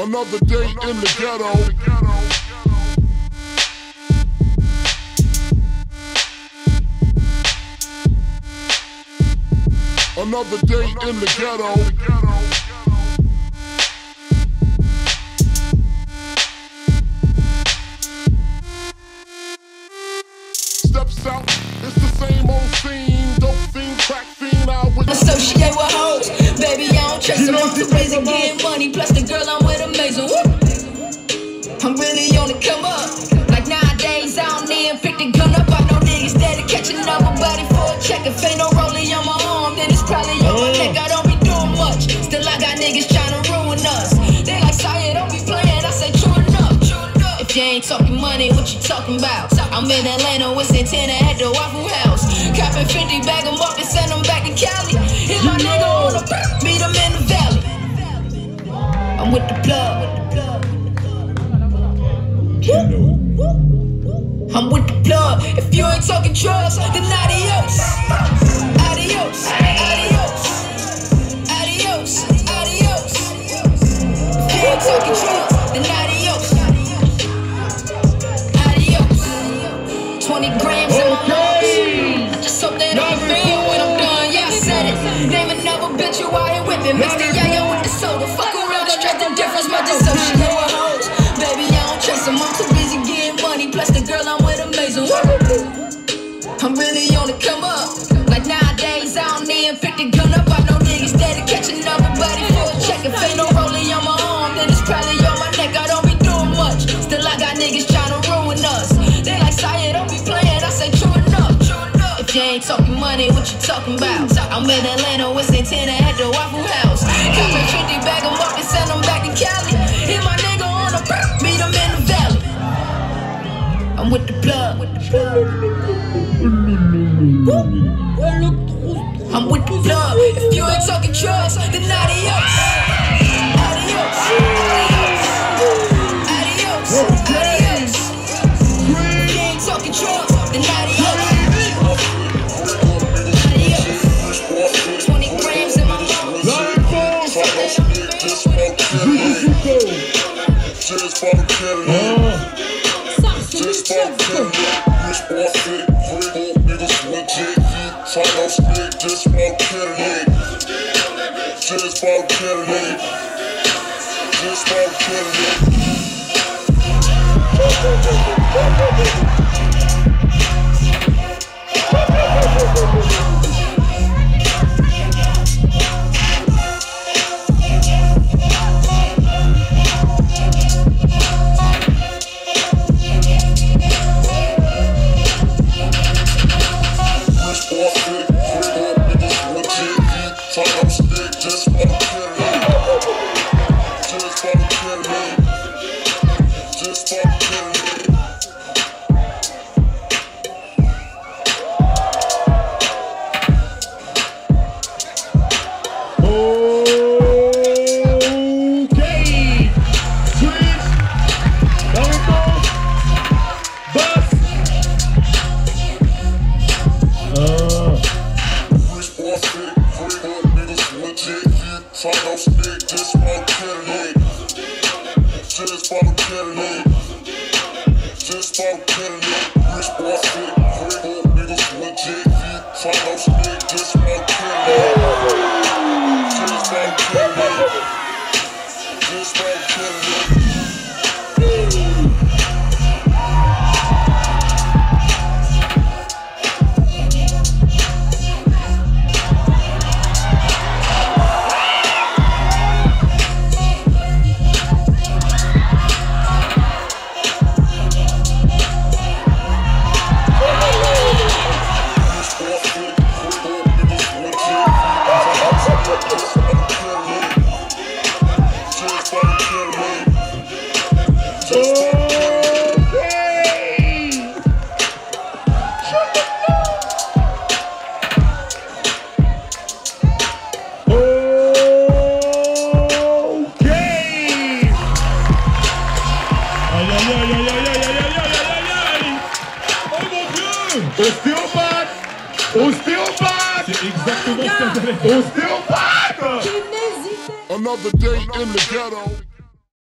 Another day in the ghetto. Another day in the ghetto. Steps out, it's the same old scene. Dope fiend, crack fiend, I would associate with hoes. Baby, I don't trust them. I'm too busy getting money. Plus, the girl ain't talking money, what you talking about? I'm in Atlanta with Santana at the Waffle House. Copping 50, bag 'em up and send 'em back to Cali. Hit my nigga on the meet 'em in the valley. I'm with the plug. I'm with the plug. If you ain't talking drugs, then adios. Adios. Adios. Adios. Adios. If you ain't talking drugs, been mixed in yayo with the soda. Fuck around, straight the difference, my dissociate with hoes. Baby, I don't trust them, I'm too busy getting money. Plus, the girl I'm with amazing. I'm really on the come up. Like nowadays, I don't need 50 Ain't talking money, what you talking about? I'm in Atlanta with Santana at the Waffle House. Copping 50, bag up and send 'em back to Cali. Hit my nigga on the meet 'em in the valley. I'm with the plug. I'm with the plug. If you ain't talking drugs, then adios. Just for the killing. Just for the killing. Rich just for the killing. Just. Just. Okay. Switch. Double. Bust. Uh. Just one candidate. Just. Just one candidate. Rich. On se Still On still théopathe C'est exactement ce qu'on On Another day in the ghetto.